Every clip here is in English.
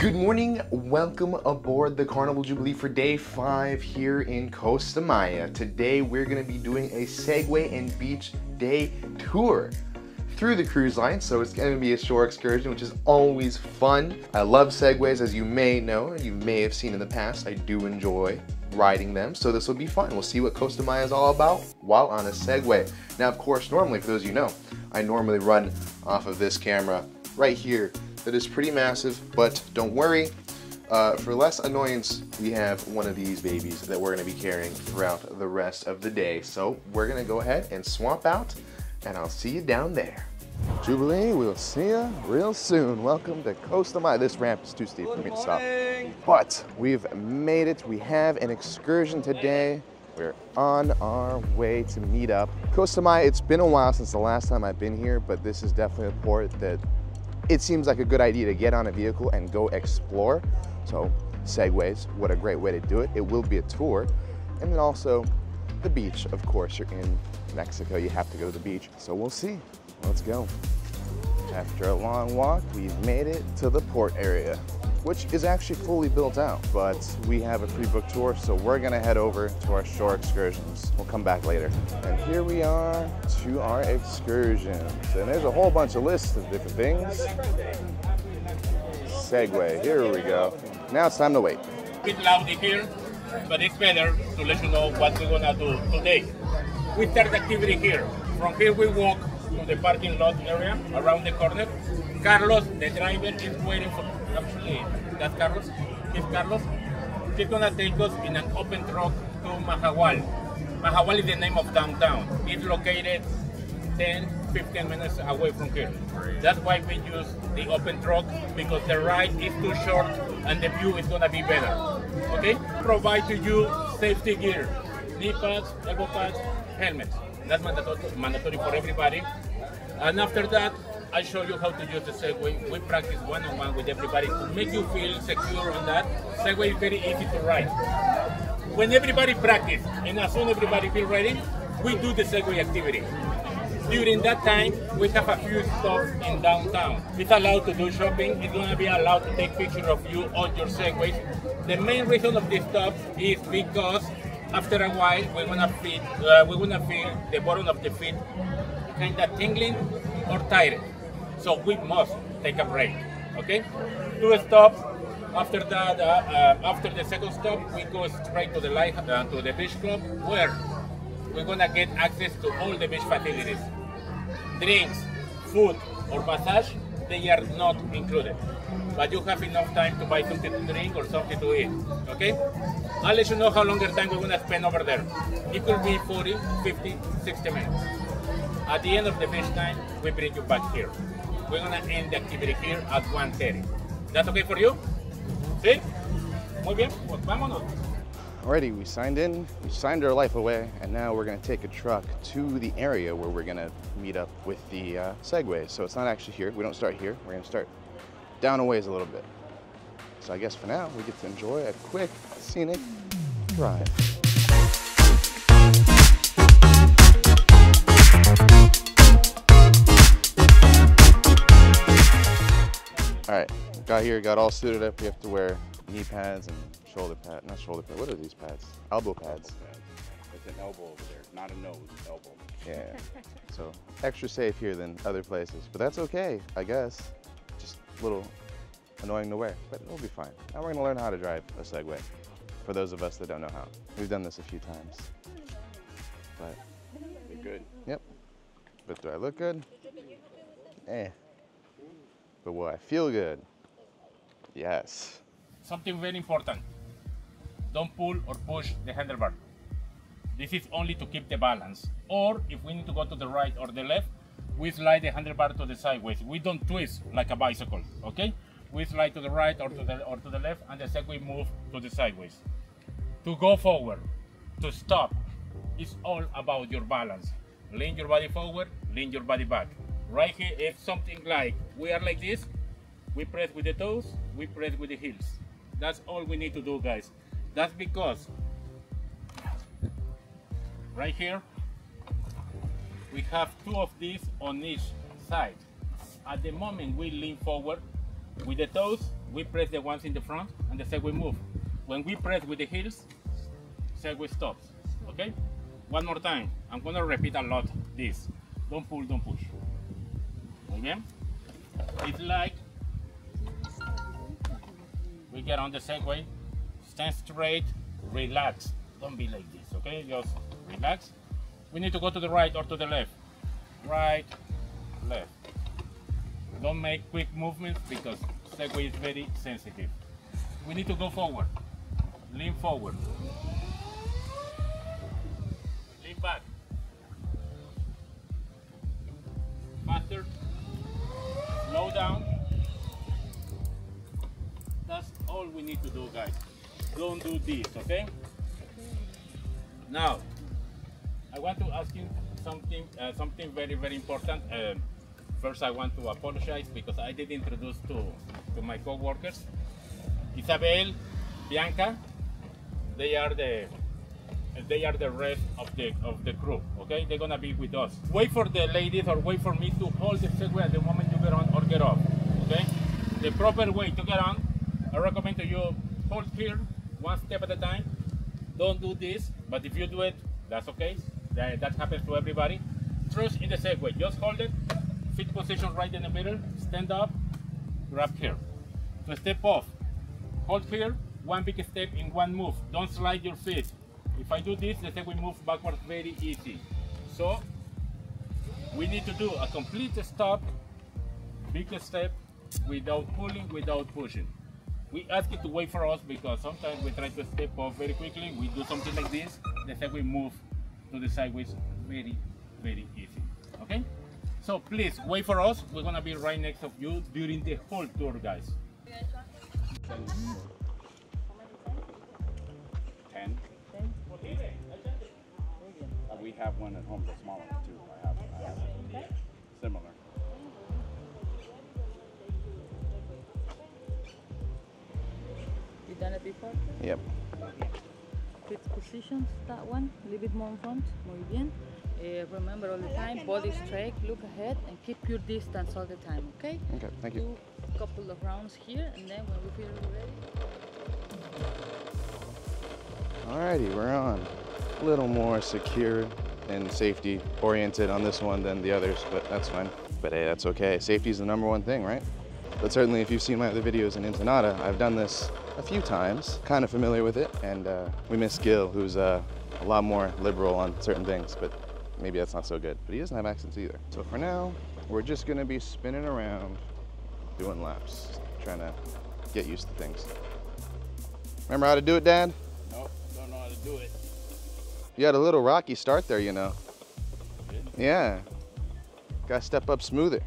Good morning, welcome aboard the Carnival Jubilee for day five here in Costa Maya. Today we're going to be doing a Segway and Beach Day Tour through the cruise line, so it's going to be a shore excursion, which is always fun. I love Segways, as you may know, and you may have seen in the past. I do enjoy riding them, so this will be fun. We'll see what Costa Maya is all about while on a Segway. Now, of course, normally, for those of you know, I normally run off of this camera right here that is pretty massive, but don't worry. Uh, for less annoyance, we have one of these babies that we're going to be carrying throughout the rest of the day. So we're going to go ahead and swamp out, and I'll see you down there. Jubilee, we'll see you real soon. Welcome to Costa Maya. This ramp is too steep for me to stop. But we've made it. We have an excursion today. We're on our way to meet up. Costa Maya, it's been a while since the last time I've been here, but this is definitely a port that it seems like a good idea to get on a vehicle and go explore. So segways, what a great way to do it. It will be a tour. And then also the beach, of course, you're in Mexico, you have to go to the beach. So we'll see. Let's go. After a long walk, we've made it to the port area, which is actually fully built out, but we have a pre-booked tour, so we're gonna head over to our shore excursions. We'll come back later. And here we are to our excursions. And there's a whole bunch of lists of different things. Segway, here we go. Now it's time to wait. A bit loud here, but it's better to let you know what we're gonna do today. We start the activity here. From here we walk to the parking lot area around the corner. Carlos, the driver, is waiting for actually that's eh, Carlos. He's Carlos. He's gonna take us in an open truck to Mahahual. Mahahual is the name of downtown. It's located 10, 15 minutes away from here. That's why we use the open truck because the ride is too short and the view is gonna be better. Okay? Provide to you safety gear, knee pads, elbow pads, helmets. That's mandatory for everybody. And after that, I show you how to use the Segway. We practice one-on-one with everybody to make you feel secure on that. Segway is very easy to ride. When everybody practice and as soon everybody feel ready, we do the Segway activity. During that time, we have a few stops in downtown. It's allowed to do shopping. It's gonna be allowed to take pictures of you on your Segways. The main reason of this stop is because after a while, we're gonna feel, uh, we're gonna feel the bottom of the feet kind of tingling or tired. So we must take a break. Okay? Two stops. After that, uh, uh, after the second stop, we go straight to the light, uh, to the beach club, where we're gonna get access to all the beach facilities. Drinks, food, or massage, they are not included. But you have enough time to buy something to drink or something to eat. Okay? I'll let you know how longer time we're gonna spend over there. It could be 40, 50, 60 minutes. At the end of the beach time, we bring you back here. We're gonna end the activity here at 1.30. That's okay for you? ¿Sí? Muy bien, pues vámonos. Alrighty, we signed in, we signed our life away, and now we're gonna take a truck to the area where we're gonna meet up with the uh, Segway. So it's not actually here, we don't start here, we're gonna start down a ways a little bit. So I guess for now, we get to enjoy a quick, scenic drive. All right, got here, got all suited up. We have to wear knee pads and shoulder pad, not shoulder pad. What are these pads? Elbow pads. It's an elbow over there, not a nose, elbow. Yeah. So extra safe here than other places, but that's okay, I guess. Just a little annoying to wear, but it'll be fine. Now we're gonna learn how to drive a Segway. For those of us that don't know how, we've done this a few times. But They're good. yep. But do I look good? Eh. But will I feel good? Yes. Something very important. Don't pull or push the handlebar. This is only to keep the balance. Or if we need to go to the right or the left, we slide the handlebar to the sideways. We don't twist like a bicycle, okay? We slide to the right or to the or to the left and the Segway move to the sideways. To go forward, to stop, it's all about your balance. Lean your body forward, lean your body back. Right here, if something like we are like this, we press with the toes, we press with the heels. That's all we need to do, guys. That's because right here, we have two of these on each side. At the moment we lean forward with the toes, we press the ones in the front and the Segway move. When we press with the heels, Segway stops, okay? One more time. I'm gonna repeat a lot this. Don't pull, don't push. Bien? It's like we get on the Segway, stand straight, relax. Don't be like this, okay? Just relax. We need to go to the right or to the left. Right, left. Don't make quick movements because Segway is very sensitive. We need to go forward. Lean forward. Lean back. Faster. Down. That's all we need to do, guys. Don't do this, okay? Now, I want to ask you something, uh, something very, very important. Um, first, I want to apologize because I did introduce to, to my co-workers, Isabel, Bianca. They are the they are the rest of the of the crew. Okay, they're gonna be with us. Wait for the ladies or wait for me to hold the segway at the moment you get on or get off. Okay, the proper way to get on. I recommend to you hold here one step at a time. Don't do this, but if you do it, that's okay. That, that happens to everybody. Trust in the Segway. Just hold it, feet position right in the middle, stand up, grab here. To step off, hold here, one big step in one move. Don't slide your feet. If I do this, the Segway move backwards very easy. So, we need to do a complete stop, big step, without pulling, without pushing. We ask you to wait for us because sometimes we try to step off very quickly. We do something like this, the Segway move to the sideways very, very easy. Okay? So please wait for us. We're gonna be right next of you during the whole tour, guys. Have one at home, the smaller too. I have, I have similar. You done it before? Yep. Fifth positions, that one, a little bit more in front, muy bien. Uh, remember all the time, body straight, look ahead and keep your distance all the time, okay? Okay, thank you. Do a couple of rounds here and then when we feel ready, Alrighty, we're on. A little more secure and safety oriented on this one than the others, but that's fine. But hey, that's okay. Safety is the number one thing, right? But certainly, if you've seen my other videos in Ensenada, I've done this a few times, kind of familiar with it. And uh, we miss Gil, who's uh, a lot more liberal on certain things, but maybe that's not so good. But he doesn't have accents either. So for now, we're just gonna be spinning around, doing laps, trying to get used to things. Remember how to do it, Dad? Nope, don't know how to do it. You had a little rocky start there, you know. Yeah. Gotta step up smoother.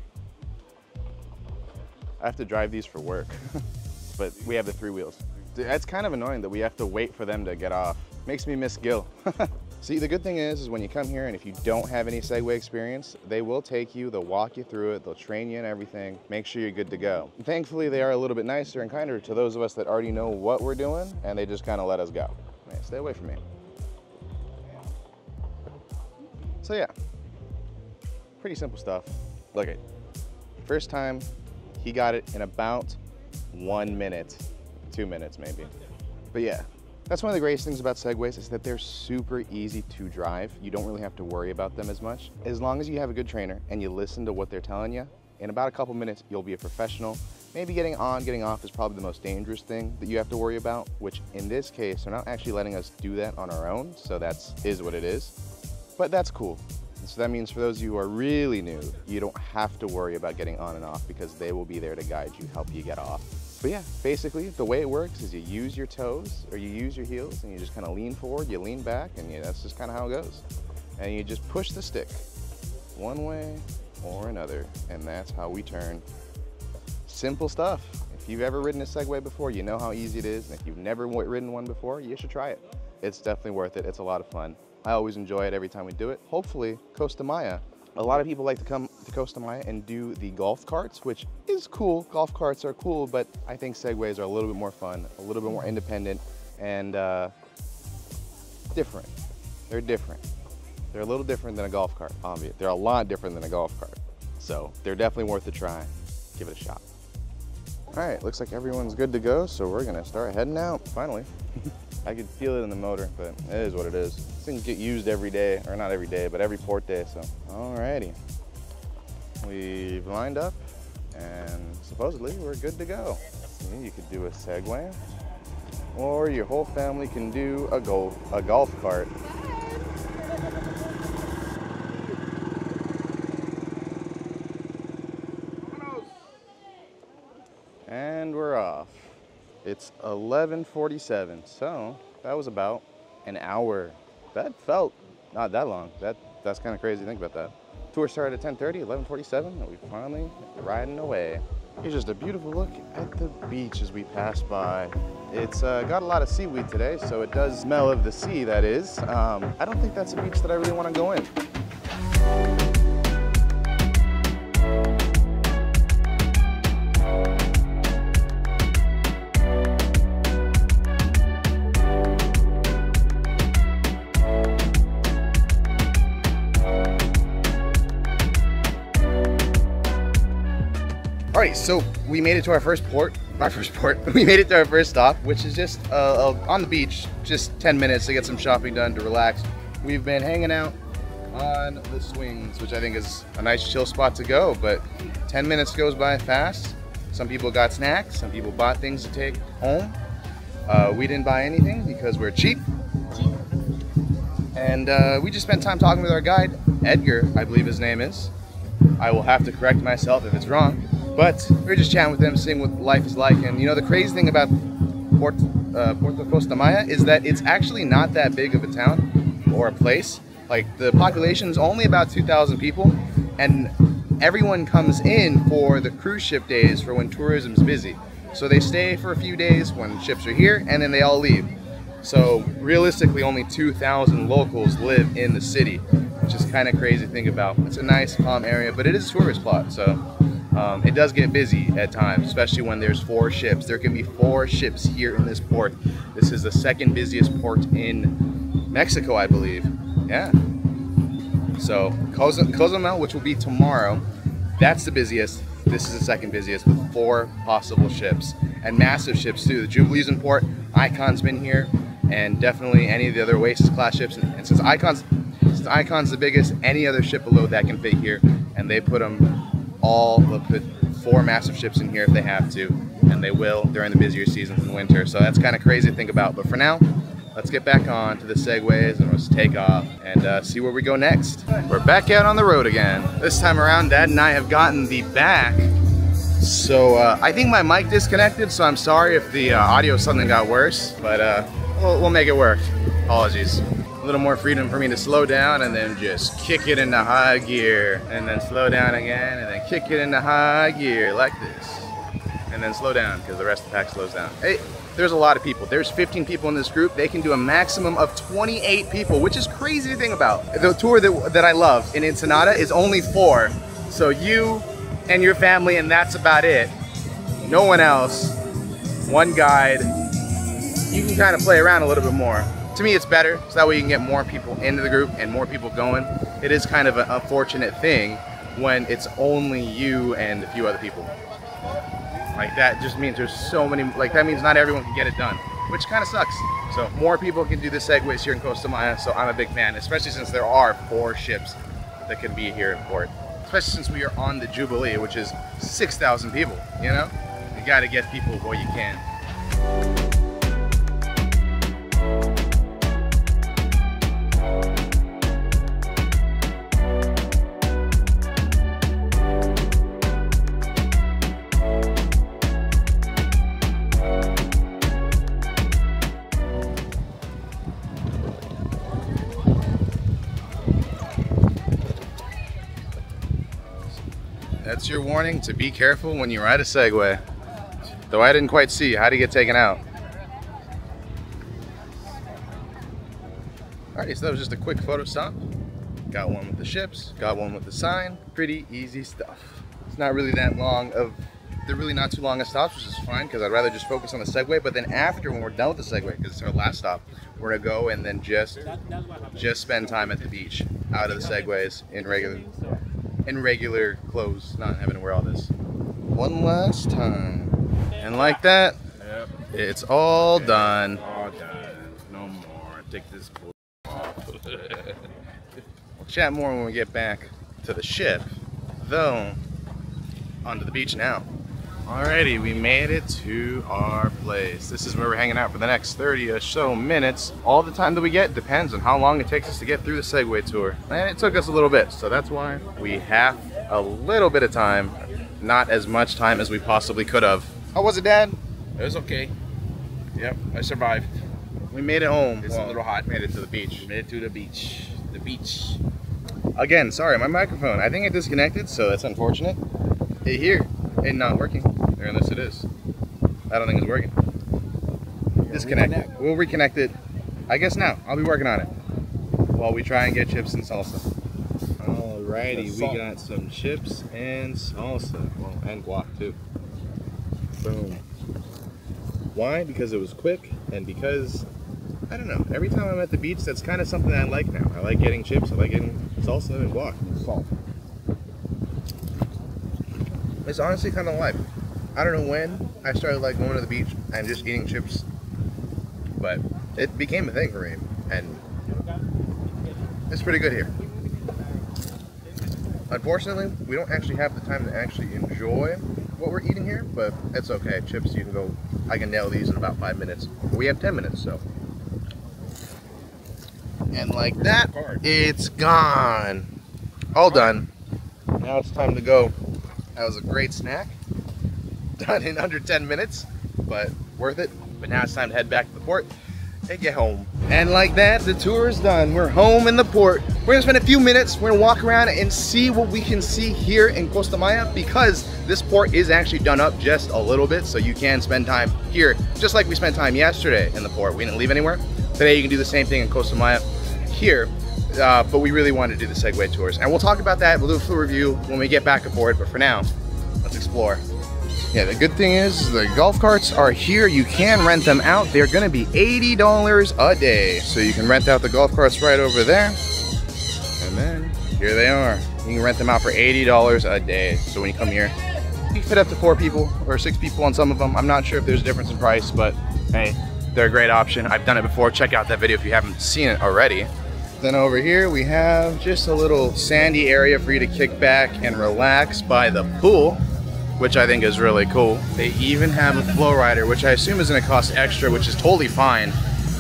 I have to drive these for work, but we have the three wheels. It's kind of annoying that we have to wait for them to get off. Makes me miss Gil. See, the good thing is, is when you come here and if you don't have any Segway experience, they will take you, they'll walk you through it, they'll train you and everything, make sure you're good to go. Thankfully, they are a little bit nicer and kinder to those of us that already know what we're doing, and they just kind of let us go. Hey, stay away from me. So yeah, pretty simple stuff. Look at first time he got it in about one minute, two minutes maybe. But yeah, that's one of the greatest things about Segways is that they're super easy to drive. You don't really have to worry about them as much. As long as you have a good trainer and you listen to what they're telling you, in about a couple minutes, you'll be a professional. Maybe getting on, getting off is probably the most dangerous thing that you have to worry about, which in this case, they're not actually letting us do that on our own. So that's is what it is. But that's cool. So that means for those of you who are really new, you don't have to worry about getting on and off because they will be there to guide you, help you get off. But yeah, basically the way it works is you use your toes or you use your heels and you just kind of lean forward, you lean back, and yeah, that's just kind of how it goes. And you just push the stick one way or another, and that's how we turn. Simple stuff. If you've ever ridden a Segway before, you know how easy it is. And if you've never ridden one before, you should try it. It's definitely worth it. It's a lot of fun. I always enjoy it every time we do it. Hopefully, Costa Maya. A lot of people like to come to Costa Maya and do the golf carts, which is cool. Golf carts are cool, but I think Segways are a little bit more fun, a little bit more independent, and uh, different. They're different. They're a little different than a golf cart, obvious. They're a lot different than a golf cart. So they're definitely worth a try. Give it a shot. All right, looks like everyone's good to go, so we're gonna start heading out, finally. I could feel it in the motor, but it is what it is. This thing get used every day, or not every day, but every port day, so. Alrighty. We've lined up, and supposedly we're good to go. You could do a Segway, or your whole family can do a golf, a golf cart. And we're off. It's 11:47, so that was about an hour. That felt not that long. That that's kind of crazy to think about that. Tour started at 10:30, 11:47, and we finally riding away. Here's just a beautiful look at the beach as we pass by. It's uh, got a lot of seaweed today, so it does smell of the sea. That is. Um, I don't think that's a beach that I really want to go in. So we made it to our first port. Our first port. We made it to our first stop, which is just uh, uh, on the beach. Just 10 minutes to get some shopping done to relax. We've been hanging out on the swings, which I think is a nice chill spot to go. But 10 minutes goes by fast. Some people got snacks. Some people bought things to take home. Uh, we didn't buy anything because we're cheap. And uh, we just spent time talking with our guide, Edgar, I believe his name is. I will have to correct myself if it's wrong. But we were just chatting with them, seeing what life is like. And you know, the crazy thing about Port, uh, Puerto Costa Maya is that it's actually not that big of a town or a place. Like the population is only about 2,000 people, and everyone comes in for the cruise ship days for when tourism's busy. So they stay for a few days when ships are here, and then they all leave. So realistically, only 2,000 locals live in the city, which is kind of crazy to think about. It's a nice, calm area, but it is a tourist spot, so um, it does get busy at times, especially when there's four ships. There can be four ships here in this port. This is the second busiest port in Mexico, I believe. Yeah. So Cozum- Cozumel, which will be tomorrow, that's the busiest. This is the second busiest with four possible ships and massive ships too. The Jubilee's in port, Icon's been here, and definitely any of the other Oasis class ships. And, and since Icon's since Icon's the biggest, any other ship below that can fit here, and they put them all. They'll put four massive ships in here if they have to, and they will during the busier seasons in winter. So that's kind of crazy to think about. But for now, let's get back on to the segways and let's take off and uh, see where we go next. We're back out on the road again. This time around, Dad and I have gotten the back. So uh, I think my mic disconnected, so I'm sorry if the uh, audio suddenly got worse, but uh, we'll, we'll make it work. Apologies. A little more freedom for me to slow down and then just kick it into high gear and then slow down again and then kick it into high gear like this and then slow down because the rest of the pack slows down. Hey, there's a lot of people. There's 15 people in this group. They can do a maximum of 28 people, which is crazy to think about. The tour that, that I love in Ensenada is only four. So you and your family, and that's about it. No one else. One guide. You can kind of play around a little bit more. To me, it's better, so that way you can get more people into the group and more people going. It is kind of an unfortunate thing when it's only you and a few other people. Like that just means there's so many, like that means not everyone can get it done, which kind of sucks. So more people can do the segways here in Costa Maya, so I'm a big fan, especially since there are four ships that can be here in port. Especially since we are on the Jubilee, which is 6,000 people, you know? You gotta get people where you can. Your warning to be careful when you ride a Segway. Though I didn't quite see how to get taken out. Alrighty, so that was just a quick photo stop. Got one with the ships, got one with the sign. Pretty easy stuff. It's not really that long of, they're really not too long of stops, which is fine because I'd rather just focus on the Segway. But then after, when we're done with the Segway, because it's our last stop, we're gonna go and then just, just spend time at the beach, out of the Segways in regular, in regular clothes, not having to wear all this. One last time. And like that, Yep. it's all done. All done. No more. Take this bull off. We'll chat more when we get back to the ship. Though, onto the beach now. Alrighty, we made it to our place. This is where we're hanging out for the next 30 or so minutes. All the time that we get depends on how long it takes us to get through the Segway tour. And it took us a little bit, so that's why we have a little bit of time, not as much time as we possibly could have. How was it, Dad? it was okay. Yep, I survived. We made it home. It's a little hot. Made it to the beach. Made it to the beach. The beach. Again, sorry, my microphone. I think it disconnected, so that's unfortunate. Hey, here, it not working. Or unless it is. I don't think it's working. Disconnect. reconnect. We'll reconnect it. I guess now. I'll be working on it while we try and get chips and salsa. Alrighty, That's we salt. got some chips and salsa. Well, and guac too. Boom. Why? Because it was quick and because I don't know. Every time I'm at the beach, that's kind of something I like now. I like getting chips. I like getting salsa and guac. Salt. It's honestly kind of life. I don't know when I started like going to the beach and just eating chips, but it became a thing for me, and it's pretty good here. Unfortunately, we don't actually have the time to actually enjoy what we're eating here, but it's okay. Chips, you can go. I can nail these in about five minutes. We have ten minutes, so. And like that, it's gone. All done. Now it's time to go. That was a great snack. Done in under 10 minutes, but worth it. But now it's time to head back to the port and get home. And like that, the tour is done. We're home in the port. We're gonna spend a few minutes. We're gonna walk around and see what we can see here in Costa Maya because this port is actually done up just a little bit, so you can spend time here, just like we spent time yesterday in the port. We didn't leave anywhere. Today you can do the same thing in Costa Maya here. Uh, but we really want to do the Segway tours. And we'll talk about that, we'll do a full review when we get back aboard. But for now, let's explore. Yeah, the good thing is the golf carts are here. You can rent them out. They're going to be $80 a day. So you can rent out the golf carts right over there. And then here they are. You can rent them out for $80 a day. So when you come here, you can fit up to four people or six people on some of them. I'm not sure if there's a difference in price, but hey, they're a great option. I've done it before. Check out that video if you haven't seen it already. Then over here we have just a little sandy area for you to kick back and relax by the pool, which I think is really cool. They even have a flow rider, which I assume is gonna cost extra, which is totally fine.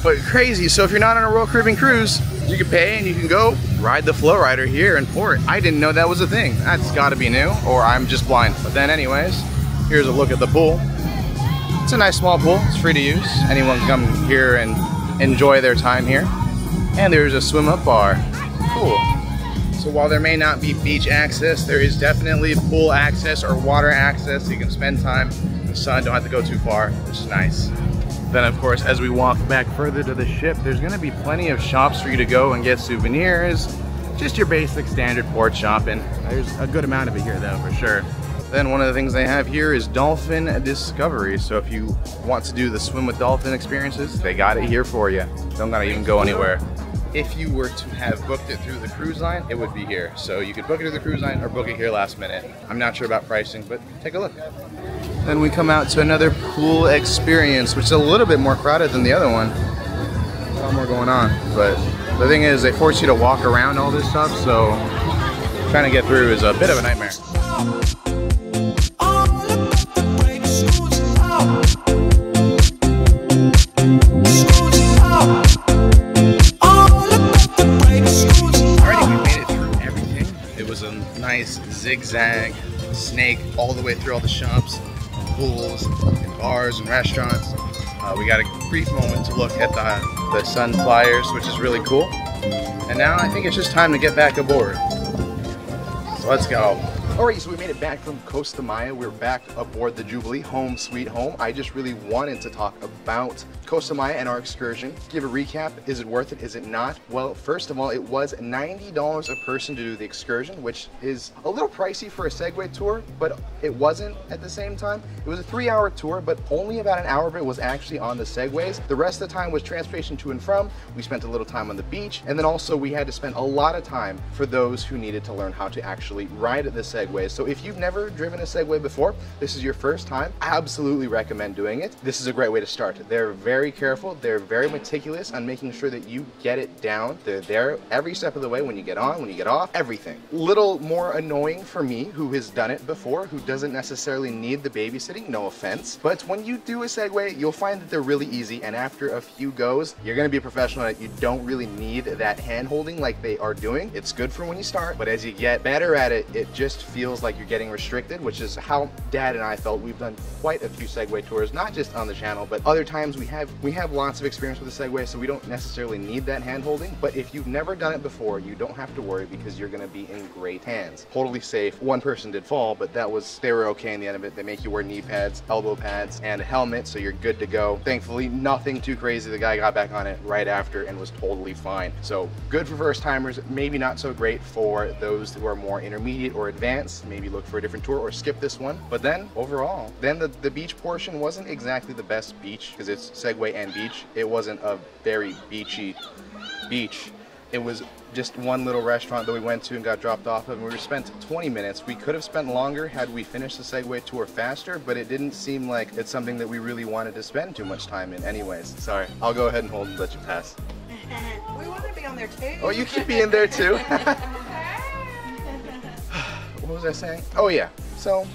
But crazy, so if you're not on a Royal Caribbean cruise, you can pay and you can go ride the flow rider here in port. I didn't know that was a thing. That's gotta be new, or I'm just blind. But then anyways, here's a look at the pool. It's a nice small pool, it's free to use. Anyone can come here and enjoy their time here. And there's a swim up bar. Cool. So while there may not be beach access, there is definitely pool access or water access. So You can spend time in the sun, don't have to go too far, which is nice. Then of course, as we walk back further to the ship, there's gonna be plenty of shops for you to go and get souvenirs. Just your basic standard port shopping. There's a good amount of it here though, for sure. Then one of the things they have here is dolphin discovery. So if you want to do the swim with dolphin experiences, they got it here for you. Don't gotta even go anywhere. If you were to have booked it through the cruise line, it would be here. So you could book it through the cruise line or book it here last minute. I'm not sure about pricing, but take a look. Then we come out to another pool experience, which is a little bit more crowded than the other one. A lot more going on. But the thing is, they force you to walk around all this stuff, so trying to get through is a bit of a nightmare. Nice zigzag snake all the way through all the shops, pools, and bars and restaurants. Uh, we got a brief moment to look at the, the sun flyers, which is really cool. And now I think it's just time to get back aboard. So let's go. Alright, so we made it back from Costa Maya. We're back aboard the Jubilee, home sweet home. I just really wanted to talk about Costa Maya and our excursion. Give a recap. Is it worth it? Is it not? Well, first of all, it was $90 a person to do the excursion, which is a little pricey for a Segway tour, but it wasn't at the same time. It was a three hour tour, but only about an hour of it was actually on the Segways. The rest of the time was transportation to and from. We spent a little time on the beach, and then also we had to spend a lot of time for those who needed to learn how to actually ride the Segways. So if you've never driven a Segway before, this is your first time, I absolutely recommend doing it. This is a great way to start. They're very careful, they're very meticulous on making sure that you get it down. They're there every step of the way when you get on, when you get off, everything. Little more annoying for me who has done it before, who doesn't necessarily need the babysitting, no offense. But when you do a Segway, you'll find that they're really easy and after a few goes, you're gonna be a professional at it. You don't really need that hand holding like they are doing. It's good for when you start, but as you get better at it, it just feels like you're getting restricted, which is how dad and I felt. We've done quite a few Segway tours, not just on the channel, but other times we have we have lots of experience with the Segway, so we don't necessarily need that hand holding. But if you've never done it before, you don't have to worry because you're gonna be in great hands. Totally safe. One person did fall, but that was they were okay in the end of it. They make you wear knee pads, elbow pads, and a helmet, so you're good to go. Thankfully, nothing too crazy. The guy got back on it right after and was totally fine. So good for first timers, maybe not so great for those who are more intermediate or advanced. Maybe look for a different tour or skip this one. But then overall, then the, the beach portion wasn't exactly the best beach because it's Segway and beach. It wasn't a very beachy beach. It was just one little restaurant that we went to and got dropped off of and we spent 20 minutes. We could have spent longer had we finished the Segway tour faster, but it didn't seem like it's something that we really wanted to spend too much time in anyways. Sorry, I'll go ahead and hold and let you pass. We want to be on there too. Oh, you can be in there too. what was I saying? Oh yeah. So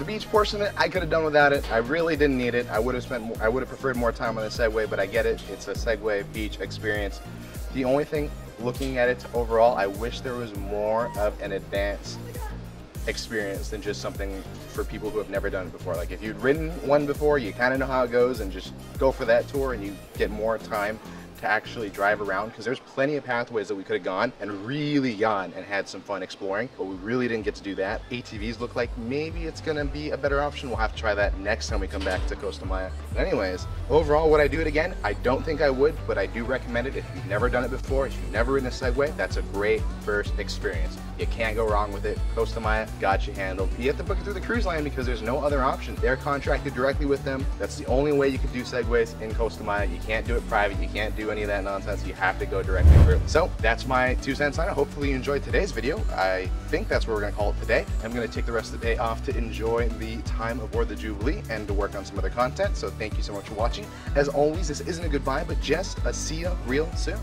the beach portion of it, I could have done without it. I really didn't need it. I would have spent, more, I would have preferred more time on the Segway, but I get it. It's a Segway beach experience. The only thing, looking at it overall, I wish there was more of an advanced experience than just something for people who have never done it before. Like if you'd ridden one before, you kind of know how it goes, and just go for that tour, and you get more time to actually drive around because there's plenty of pathways that we could have gone and really gone and had some fun exploring, but we really didn't get to do that. ATVs look like maybe it's gonna be a better option. We'll have to try that next time we come back to Costa Maya. But anyways, overall, would I do it again? I don't think I would, but I do recommend it if you've never done it before, if you've never ridden a Segway, that's a great first experience. You can't go wrong with it. Costa Maya got you handled. You have to book it through the cruise line because there's no other option. They're contracted directly with them. That's the only way you can do Segways in Costa Maya. You can't do it private. You can't do any of that nonsense. You have to go directly through. So that's my two cents on it. Hopefully you enjoyed today's video. I think that's what we're gonna call it today. I'm gonna take the rest of the day off to enjoy the time aboard the Jubilee and to work on some other content. So thank you so much for watching. As always, this isn't a goodbye, but just a see ya real soon.